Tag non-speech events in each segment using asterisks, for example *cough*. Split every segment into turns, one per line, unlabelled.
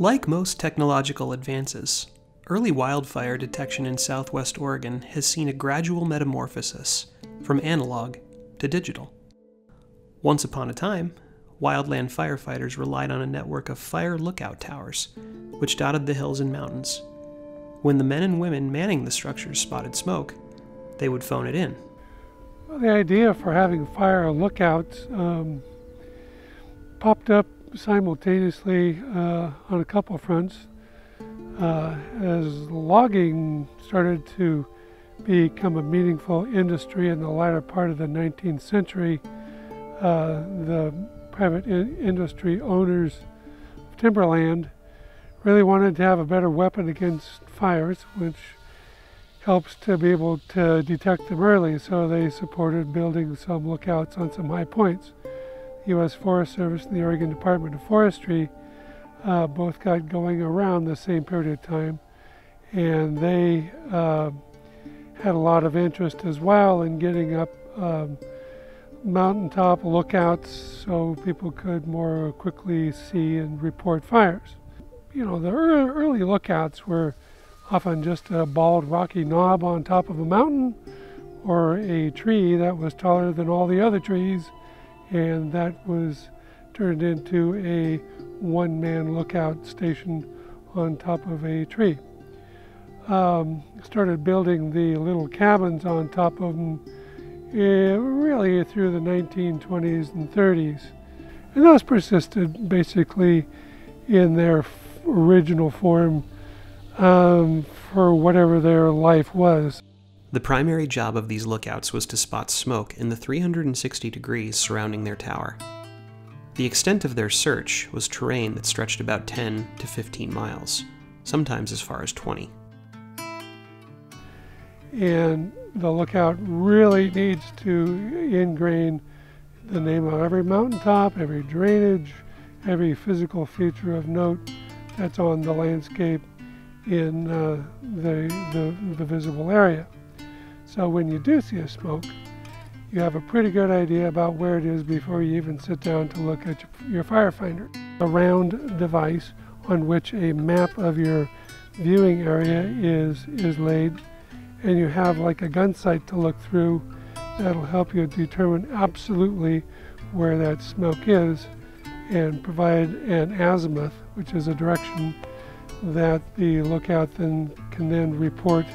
Like most technological advances, early wildfire detection in southwest Oregon has seen a gradual metamorphosis from analog to digital. Once upon a time, wildland firefighters relied on a network of fire lookout towers, which dotted the hills and mountains. When the men and women manning the structures spotted smoke, they would phone it in.
Well, the idea for having fire lookouts um, popped up simultaneously uh, on a couple fronts. Uh, as logging started to become a meaningful industry in the latter part of the 19th century, uh, the private in industry owners of timberland really wanted to have a better weapon against fires, which helps to be able to detect them early. So they supported building some lookouts on some high points. The U.S. Forest Service and the Oregon Department of Forestry uh, both got going around the same period of time, and they uh, had a lot of interest as well in getting up um, mountaintop lookouts so people could more quickly see and report fires. You know, the early lookouts were often just a bald rocky knob on top of a mountain or a tree that was taller than all the other trees and that was turned into a one-man lookout station on top of a tree. Um, started building the little cabins on top of them uh, really through the 1920s and 30s. And those persisted basically in their original form um, for whatever their life was.
The primary job of these lookouts was to spot smoke in the 360 degrees surrounding their tower. The extent of their search was terrain that stretched about 10 to 15 miles, sometimes as far as 20.
And the lookout really needs to ingrain the name of every mountaintop, every drainage, every physical feature of note that's on the landscape in uh, the, the, the visible area. So when you do see a smoke, you have a pretty good idea about where it is before you even sit down to look at your, your firefinder. A round device on which a map of your viewing area is, is laid and you have like a gun sight to look through that'll help you determine absolutely where that smoke is and provide an azimuth, which is a direction that the lookout then can then report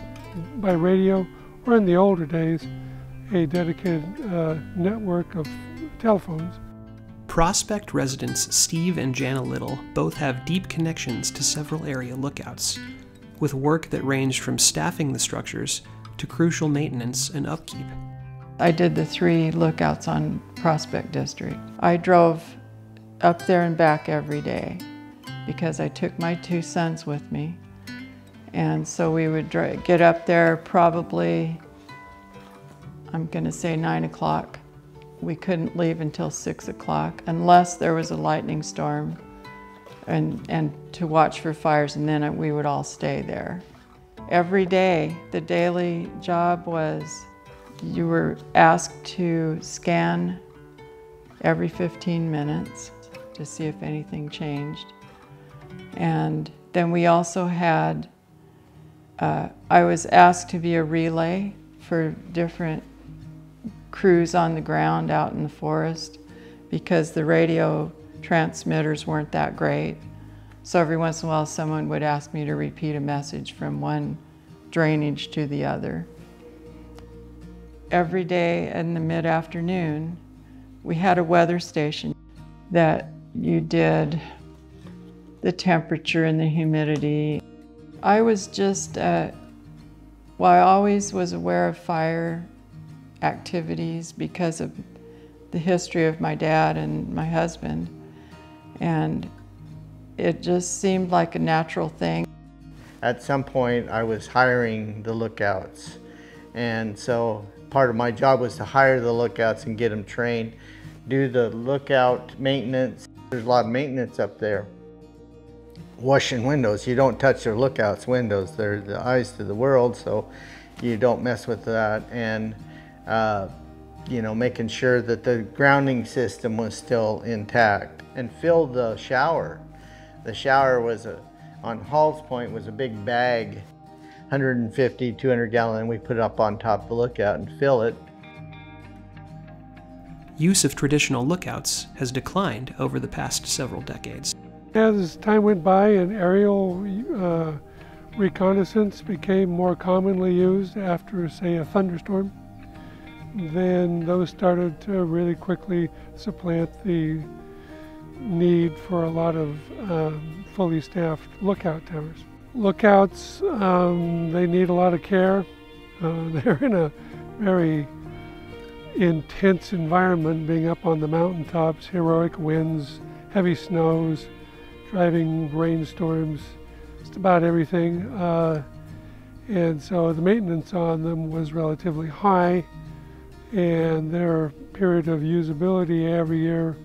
by radio or in the older days, a dedicated uh, network of telephones.
Prospect residents Steve and Janna Little both have deep connections to several area lookouts, with work that ranged from staffing the structures to crucial maintenance and upkeep.
I did the three lookouts on Prospect District. I drove up there and back every day because I took my two sons with me and so we would get up there probably, I'm going to say 9 o'clock. We couldn't leave until 6 o'clock unless there was a lightning storm and, and to watch for fires, and then we would all stay there. Every day, the daily job was you were asked to scan every 15 minutes to see if anything changed. And then we also had uh, I was asked to be a relay for different crews on the ground out in the forest because the radio transmitters weren't that great. So every once in a while someone would ask me to repeat a message from one drainage to the other. Every day in the mid-afternoon, we had a weather station that you did the temperature and the humidity I was just, uh, well, I always was aware of fire activities because of the history of my dad and my husband. And it just seemed like a natural thing.
At some point, I was hiring the lookouts. And so part of my job was to hire the lookouts and get them trained, do the lookout maintenance. There's a lot of maintenance up there washing windows. You don't touch your lookouts windows. They're the eyes to the world, so you don't mess with that. And uh, you know, making sure that the grounding system was still intact. And filled the shower. The shower was a, on Hall's Point was a big bag, 150, 200 gallon, we put it up on top of the lookout and fill it.
Use of traditional lookouts has declined over the past several decades.
As time went by and aerial uh, reconnaissance became more commonly used after, say, a thunderstorm, then those started to really quickly supplant the need for a lot of um, fully staffed lookout towers. Lookouts, um, they need a lot of care. Uh, *laughs* they're in a very intense environment, being up on the mountaintops, heroic winds, heavy snows, driving rainstorms, just about everything. Uh, and so the maintenance on them was relatively high and their period of usability every year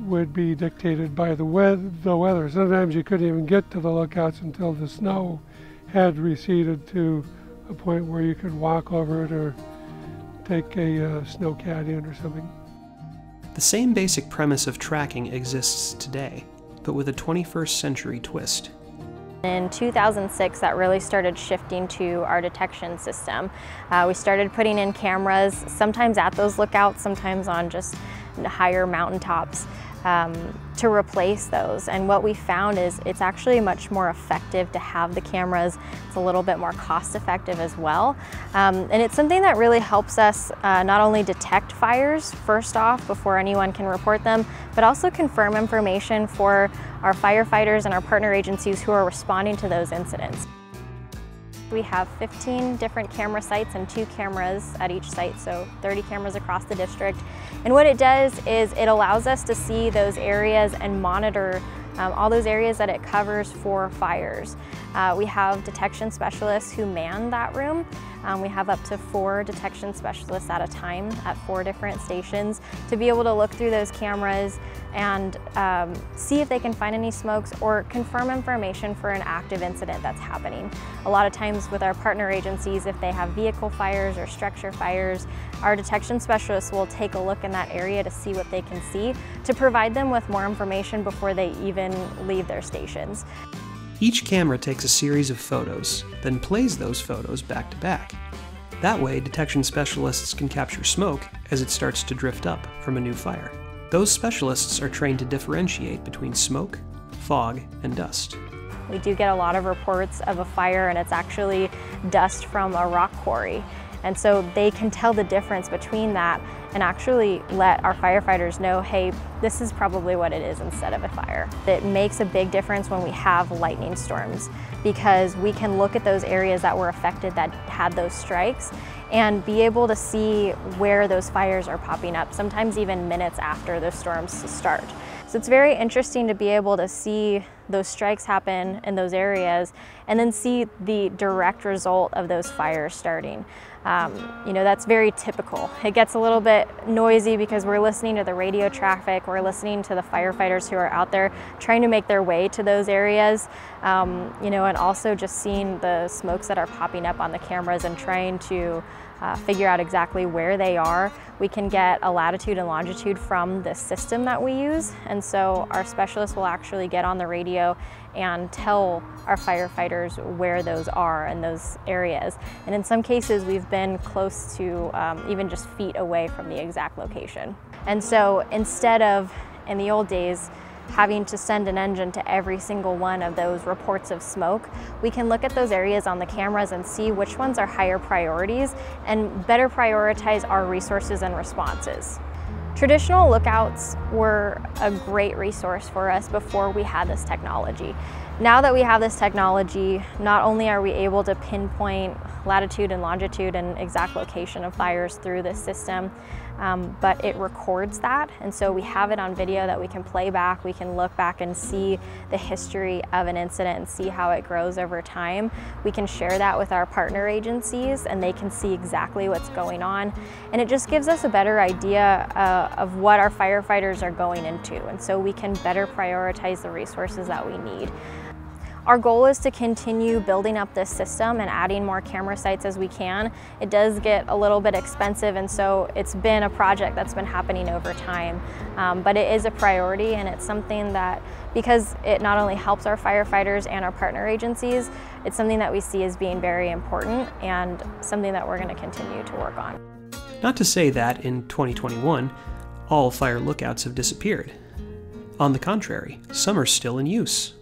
would be dictated by the, we- the weather. Sometimes you couldn't even get to the lookouts until the snow had receded to a point where you could walk over it or take a uh, snowcat in or something.
The same basic premise of tracking exists today, but with a 21st century twist.
In 2006, that really started shifting to our detection system. Uh, we started putting in cameras, sometimes at those lookouts, sometimes on just higher mountaintops um, to replace those. And what we found is it's actually much more effective to have the cameras. It's a little bit more cost effective as well. Um, and it's something that really helps us uh, not only detect fires first off before anyone can report them, but also confirm information for our firefighters and our partner agencies who are responding to those incidents. We have 15 different camera sites and two cameras at each site, so 30 cameras across the district. And what it does is it allows us to see those areas and monitor um, all those areas that it covers for fires. Uh, we have detection specialists who man that room. Um, we have up to four detection specialists at a time at four different stations to be able to look through those cameras and um, see if they can find any smokes or confirm information for an active incident that's happening. A lot of times with our partner agencies, if they have vehicle fires or structure fires, our detection specialists will take a look in that area to see what they can see to provide them with more information before they even leave their stations.
Each camera takes a series of photos, then plays those photos back to back. That way, detection specialists can capture smoke as it starts to drift up from a new fire. Those specialists are trained to differentiate between smoke, fog, and dust.
We do get a lot of reports of a fire and it's actually dust from a rock quarry. And so they can tell the difference between that and actually let our firefighters know, hey, this is probably what it is instead of a fire. It makes a big difference when we have lightning storms because we can look at those areas that were affected that had those strikes and be able to see where those fires are popping up, sometimes even minutes after the storms start. So it's very interesting to be able to see those strikes happen in those areas and then see the direct result of those fires starting. Um, you know, that's very typical. It gets a little bit noisy because we're listening to the radio traffic, we're listening to the firefighters who are out there trying to make their way to those areas, um, you know, and also just seeing the smokes that are popping up on the cameras and trying to uh, figure out exactly where they are. We can get a latitude and longitude from the system that we use. And so our specialists will actually get on the radio and tell our firefighters where those are in those areas. And in some cases, we've been close to um, even just feet away from the exact location. And so instead of, in the old days, having to send an engine to every single one of those reports of smoke, we can look at those areas on the cameras and see which ones are higher priorities and better prioritize our resources and responses. Traditional lookouts were a great resource for us before we had this technology. Now that we have this technology, not only are we able to pinpoint latitude and longitude and exact location of fires through this system, um, but it records that. And so we have it on video that we can play back. We can look back and see the history of an incident and see how it grows over time. We can share that with our partner agencies and they can see exactly what's going on. And it just gives us a better idea uh, of what our firefighters are going into. And so we can better prioritize the resources that we need. Our goal is to continue building up this system and adding more camera sites as we can. It does get a little bit expensive and so it's been a project that's been happening over time. Um, but it is a priority and it's something that, because it not only helps our firefighters and our partner agencies, it's something that we see as being very important and something that we're going to continue to work on.
Not to say that in 2021, all fire lookouts have disappeared. On the contrary, some are still in use.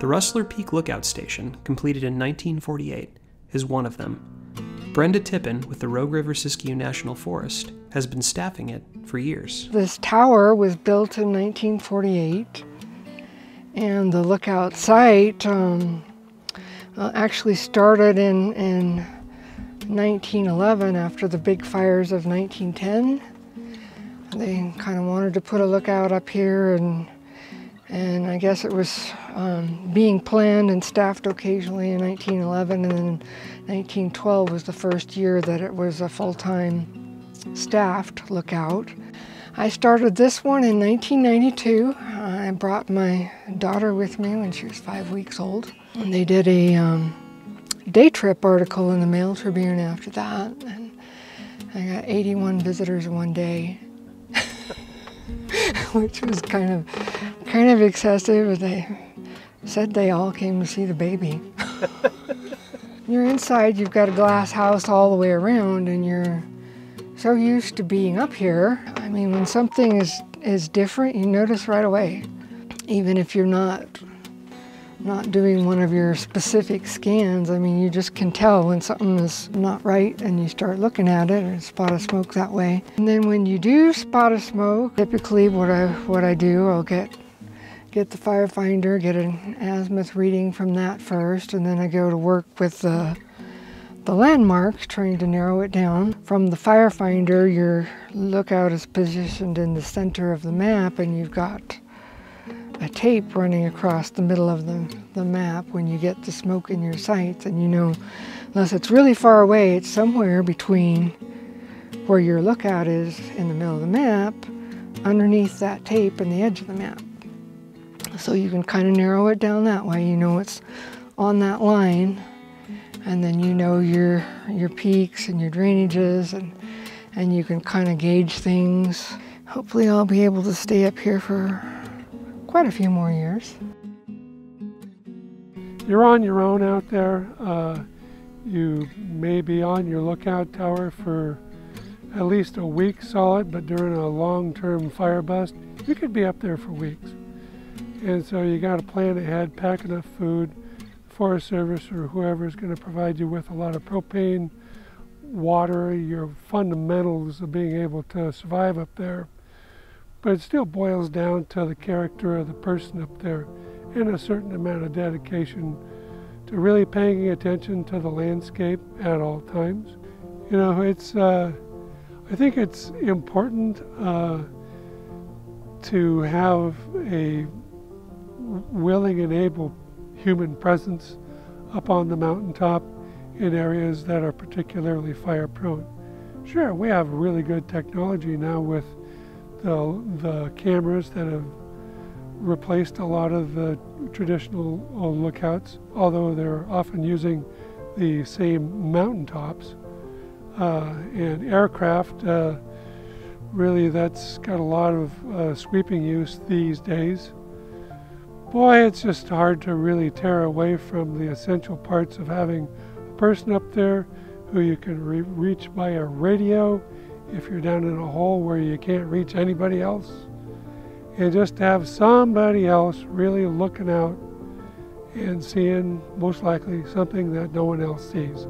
The Rustler Peak Lookout Station, completed in 1948, is one of them. Brenda Tippin with the Rogue River Siskiyou National Forest has been staffing it for years.
This tower was built in 1948, and the lookout site um, uh, actually started in, in 1911 after the big fires of 1910. They kind of wanted to put a lookout up here and and I guess it was um, being planned and staffed occasionally in 1911, and then 1912 was the first year that it was a full-time staffed lookout. I started this one in 1992. I brought my daughter with me when she was five weeks old. And they did a um, day trip article in the Mail Tribune after that, and I got 81 visitors one day, *laughs* which was kind of kind of excessive. But they said they all came to see the baby. *laughs* you're inside, you've got a glass house all the way around, and you're so used to being up here. I mean, when something is, is different, you notice right away. Even if you're not not doing one of your specific scans, I mean, you just can tell when something is not right and you start looking at it or spot a smoke that way. And then when you do spot a smoke, typically what I, what I do, I'll get get the firefinder, get an azimuth reading from that first, and then I go to work with the, the landmarks, trying to narrow it down. From the firefinder, your lookout is positioned in the center of the map, and you've got a tape running across the middle of the, the map when you get the smoke in your sights, and you know, unless it's really far away, it's somewhere between where your lookout is in the middle of the map, underneath that tape and the edge of the map. So you can kind of narrow it down that way. You know it's on that line, and then you know your your peaks and your drainages, and and you can kind of gauge things. Hopefully, I'll be able to stay up here for quite a few more years.
You're on your own out there. Uh, you may be on your lookout tower for at least a week solid, but during a long-term fire bust, you could be up there for weeks. And so you got to plan ahead, pack enough food. Forest Service or whoever is going to provide you with a lot of propane, water, your fundamentals of being able to survive up there. But it still boils down to the character of the person up there and a certain amount of dedication to really paying attention to the landscape at all times. You know, it's, uh, I think it's important uh, to have a willing and able human presence up on the mountaintop in areas that are particularly fire prone. Sure, we have really good technology now with the, the cameras that have replaced a lot of the traditional uh, lookouts, although they're often using the same mountaintops. Uh, and aircraft, uh, really, that's got a lot of uh, sweeping use these days. Boy, it's just hard to really tear away from the essential parts of having a person up there who you can re reach by a radio if you're down in a hole where you can't reach anybody else. And just have somebody else really looking out and seeing most likely something that no one else sees.